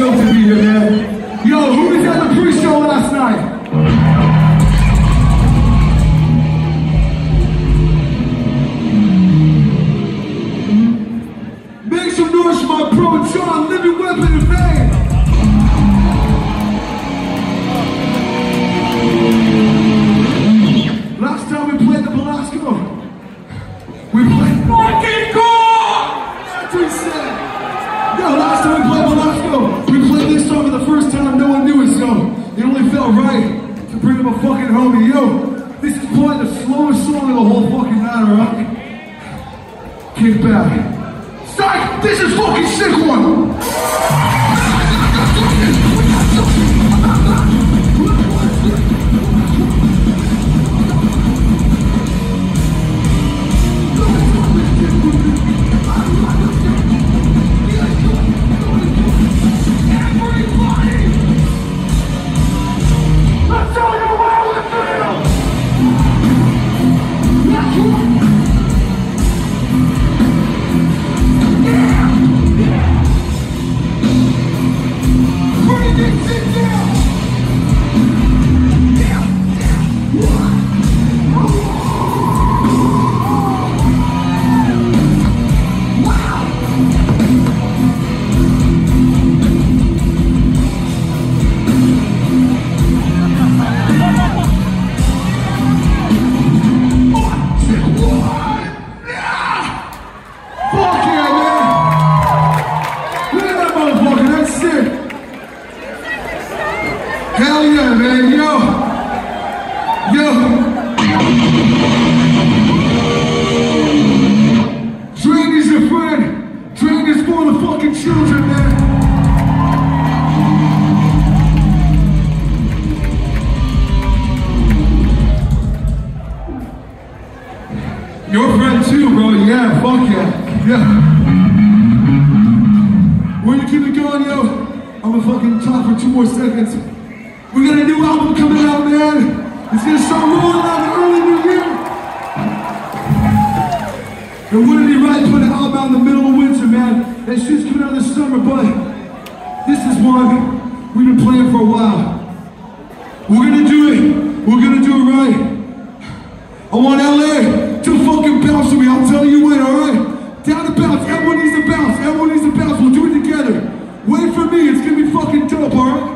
to be here, man. Yo, who was at the pre-show last night? For. We got a new album coming out, man. It's gonna start rolling out in early new year. It wouldn't be right to put an album out in the middle of winter, man. That shit's coming out this summer, but this is one we've been playing for a while. We're gonna do it. We're gonna do it right. I want LA to fucking bounce with me. I'll tell you when, alright? Down to bounce. Everyone needs to bounce. Everyone needs to bounce. We'll do it together. Wait for me. It's gonna be fucking dope, alright?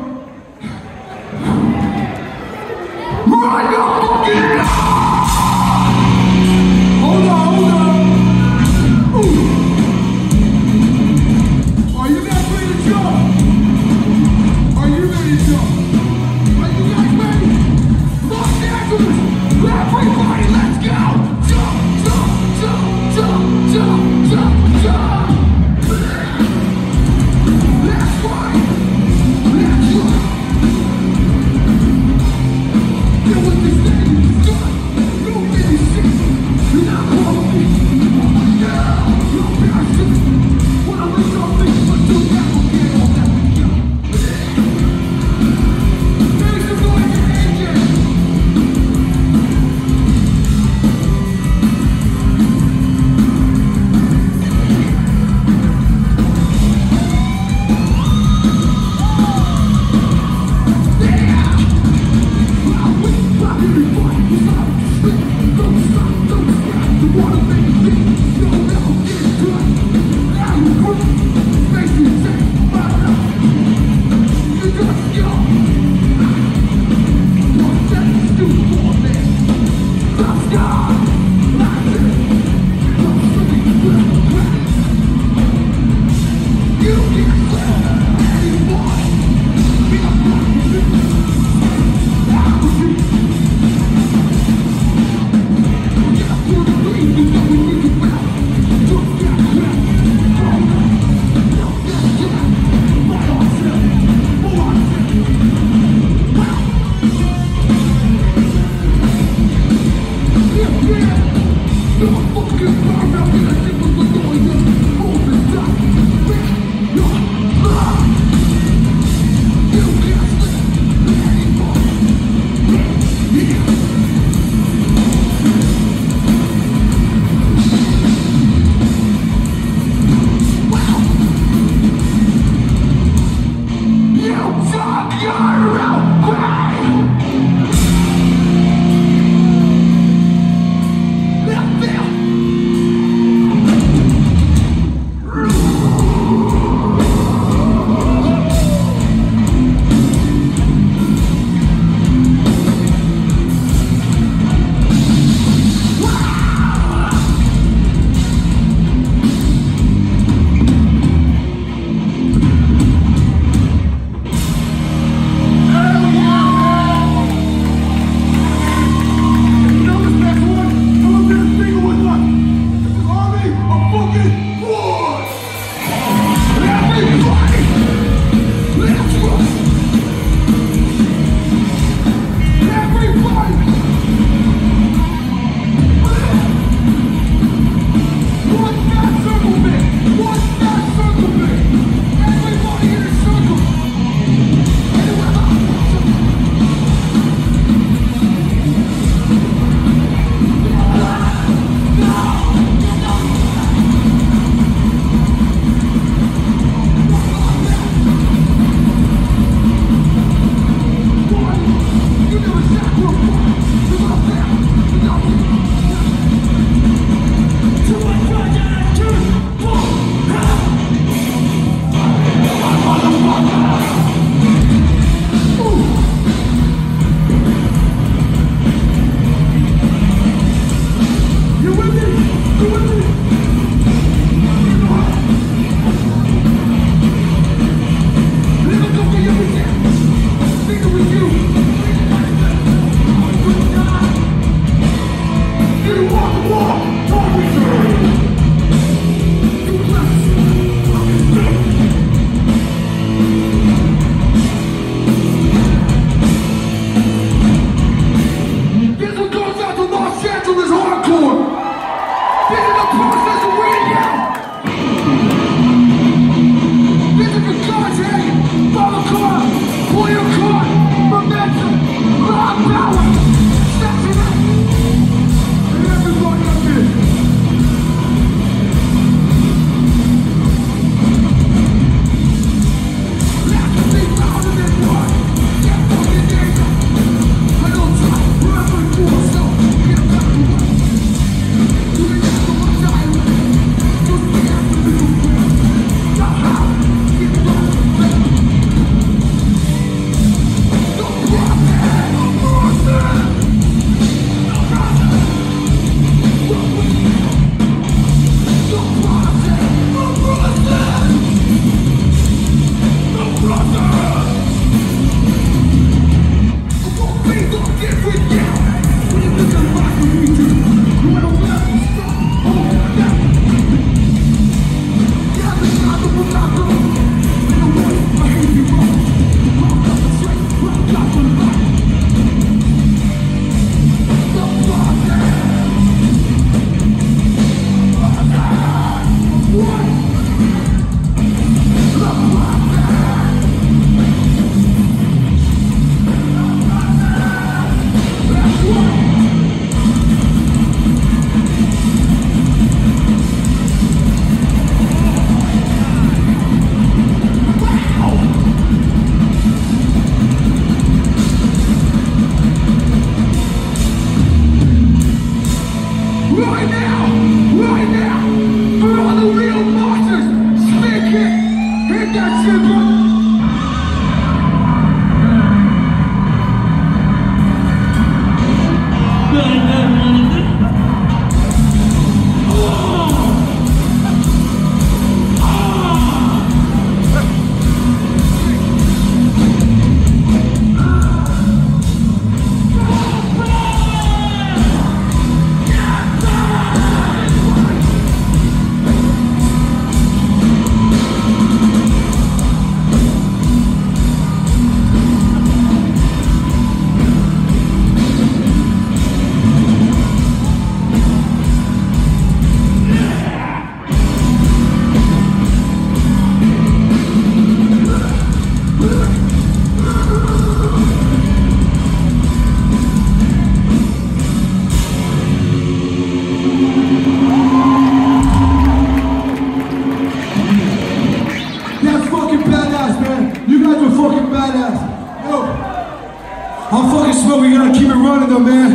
It man.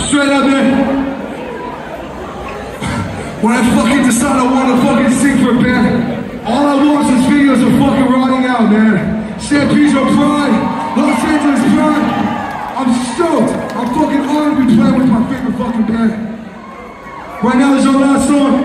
Straight up, man. When I fucking decide I want to fucking sing for a band, all I want is videos of fucking rotting out, man. San Pedro Pride, Los Angeles Pride. I'm stoked. I'm fucking honored to be playing with my favorite fucking band. Right now, there's our last song